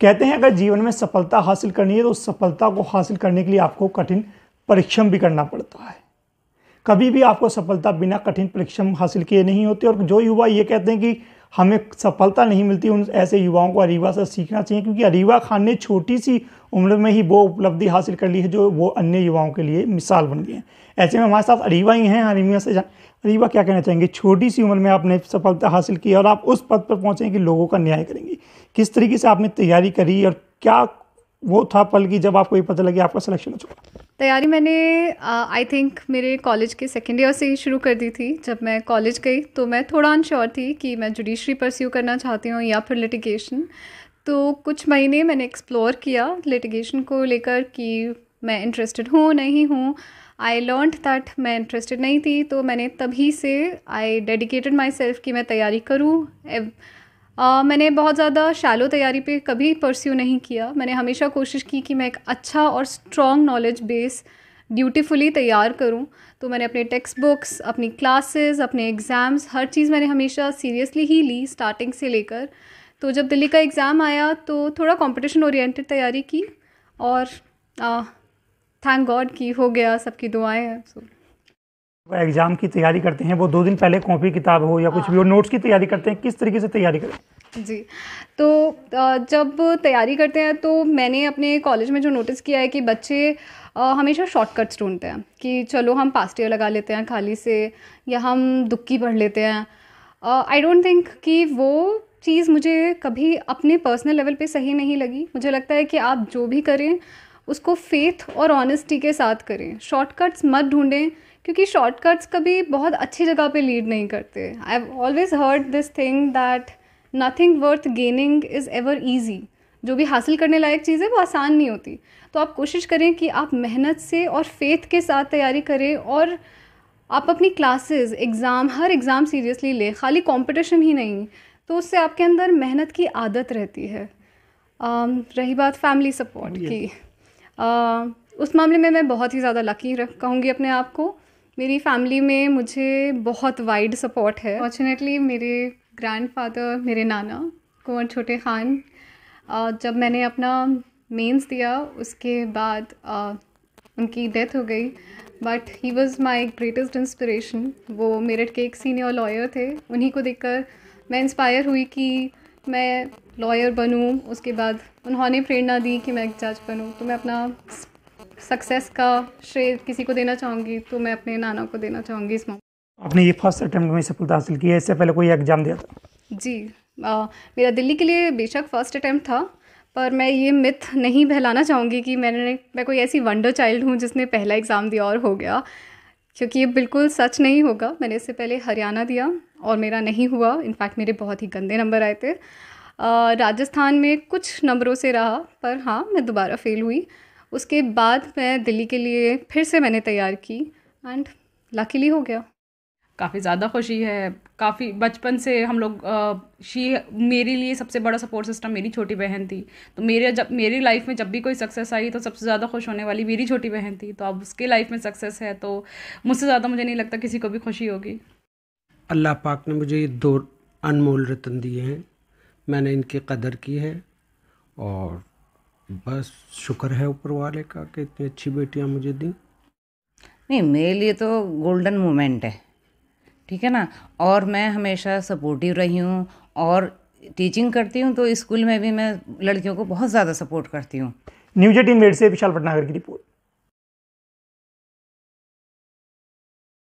कहते हैं, अगर जीवन में सफलता हासिल करनी है तो उस सफलता को हासिल करने के लिए आपको कठिन परिश्रम भी करना पड़ता है। कभी भी आपको सफलता बिना कठिन परिश्रम हासिल किए नहीं होती, और जो युवा ये कहते हैं कि हमें सफलता नहीं मिलती, उन ऐसे युवाओं को अरीवा से सीखना चाहिए, क्योंकि अरीवा खान ने छोटी सी उम्र में ही वो उपलब्धि हासिल कर ली है, जो वो अन्य युवाओं के लिए मिसाल बन गई है। ऐसे में हमारे साथ अरीवा ही हैं अरीवा से अरीवा क्या कहना चाहेंगे? छोटी सी उम्र में आपने सफलता हासिल की और आप उस पद पर पहुँचे कि लोगों का न्याय करेंगे। किस तरीके से आपने तैयारी करी और क्या वो था पल की जब आपको ये पता लगे आपका सिलेक्शन हो चुका तैयारी मैंने आई थिंक मेरे कॉलेज के सेकेंड ईयर से ही शुरू कर दी थी। जब मैं कॉलेज गई तो मैं थोड़ा अनश्योर थी कि मैं जुडिशरी परस्यू करना चाहती हूँ या फिर लिटिगेशन तो कुछ महीने मैंने एक्सप्लोर किया लिटिगेशन को लेकर कि मैं इंटरेस्टेड हूँ, नहीं हूँ। आई लर्न दैट मैं इंटरेस्टेड नहीं थी तो मैंने तभी से आई डेडिकेटेड माई सेल्फ कि मैं तैयारी करूँ। Uh, मैंने बहुत ज़्यादा शैलो तैयारी पे कभी परस्यू नहीं किया। मैंने हमेशा कोशिश की कि मैं एक अच्छा और स्ट्रॉन्ग नॉलेज बेस ड्यूटीफुली तैयार करूँ। तो मैंने अपने टेक्स्ट बुक्स अपनी क्लासेस अपने एग्ज़ाम्स हर चीज़ मैंने हमेशा सीरियसली ही ली स्टार्टिंग से लेकर। तो जब दिल्ली का एग्ज़ाम आया तो थोड़ा कंपटीशन ओरिएंटेड तैयारी की और थैंक गॉड की हो गया सबकी दुआएँ हैं एग्ज़ाम की तैयारी करते हैं वो दो दिन पहले कॉपी किताब हो या कुछ भी हो नोट्स की तैयारी करते हैं किस तरीके से तैयारी करें? जी तो जब तैयारी करते हैं तो मैंने अपने कॉलेज में जो नोटिस किया है कि बच्चे हमेशा शॉर्टकट्स ढूंढते हैं कि चलो हम पास्ट ईयर लगा लेते हैं खाली से या हम दुक्की पढ़ लेते हैं। आई डोंट थिंक कि वो चीज़ मुझे कभी अपने पर्सनल लेवल पे सही नहीं लगी। मुझे लगता है कि आप जो भी करें उसको फेथ और ऑनेस्टी के साथ करें। शॉर्टकट्स मत ढूंढें क्योंकि शॉर्टकट्स कभी बहुत अच्छी जगह पे लीड नहीं करते। I have always heard this thing that nothing worth gaining is ever easy जो भी हासिल करने लायक चीज़ है वो आसान नहीं होती। तो आप कोशिश करें कि आप मेहनत से और फेथ के साथ तैयारी करें और आप अपनी क्लासेस एग्ज़ाम हर एग्ज़ाम सीरियसली लें। खाली कंपटीशन ही नहीं तो उससे आपके अंदर मेहनत की आदत रहती है। um, रही बात फैमिली सपोर्ट की। Uh, उस मामले में मैं बहुत ही ज़्यादा लकी कहूँगी अपने आप को। मेरी फैमिली में मुझे बहुत वाइड सपोर्ट है। फॉर्चुनेटली मेरे ग्रैंडफादर मेरे नाना कुंवर छोटे खान जब मैंने अपना मेंस दिया उसके बाद उनकी डेथ हो गई। But he was my greatest inspiration वो मेरठ के एक सीनियर लॉयर थे। उन्हीं को देखकर मैं इंस्पायर हुई कि मैं लॉयर बनूँ उसके बाद उन्होंने प्रेरणा दी कि मैं एक जज बनूँ। तो मैं अपना सक्सेस का श्रेय किसी को देना चाहूँगी तो मैं अपने नाना को देना चाहूँगी इस मौके आपने ये फ़र्स्ट अटैम्प्ट में सफलता हासिल की है इससे पहले कोई एग्ज़ाम दिया था? जी आ, मेरा दिल्ली के लिए बेशक फ़र्स्ट अटैम्प्ट था पर मैं ये मिथ नहीं बहलाना चाहूँगी कि मैंने मैं कोई ऐसी वंडर चाइल्ड हूँ जिसने पहला एग्ज़ाम दिया और हो गया क्योंकि ये बिल्कुल सच नहीं होगा। मैंने इससे पहले हरियाणा दिया और मेरा नहीं हुआ। इनफैक्ट मेरे बहुत ही गंदे नंबर आए थे। राजस्थान में कुछ नंबरों से रहा पर हाँ मैं दोबारा फेल हुई। उसके बाद मैं दिल्ली के लिए फिर से मैंने तैयार की एंड लकीली हो गया। काफ़ी ज़्यादा खुशी है। काफ़ी बचपन से हम लोग शी मेरे लिए सबसे बड़ा सपोर्ट सिस्टम मेरी छोटी बहन थी। तो मेरे जब मेरी लाइफ में जब भी कोई सक्सेस आई तो सबसे ज़्यादा खुश होने वाली मेरी छोटी बहन थी। तो अब उसके लाइफ में सक्सेस है तो मुझसे ज़्यादा मुझे नहीं लगता किसी को भी खुशी होगी। अल्लाह पाक ने मुझे ये दो अनमोल रतन दिए हैं। मैंने इनकी कदर की है। और बस शुक्र है ऊपर वाले का कि इतनी अच्छी बेटियाँ मुझे दी। नहीं मेरे लिए तो गोल्डन मोमेंट है। ठीक है ना? और मैं हमेशा सपोर्टिव रही हूँ और टीचिंग करती हूँ तो स्कूल में भी मैं लड़कियों को बहुत ज़्यादा सपोर्ट करती हूँ। न्यूज़ एटीन मेड से विशाल भटनागर की रिपोर्ट